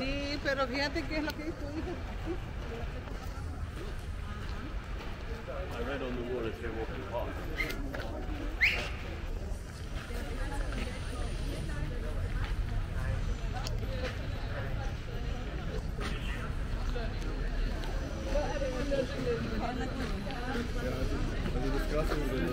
Sí, pero fíjate qué es lo que tu hija. I read on the wall if you're walking past. Also das Krasse ist, wenn du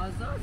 назад.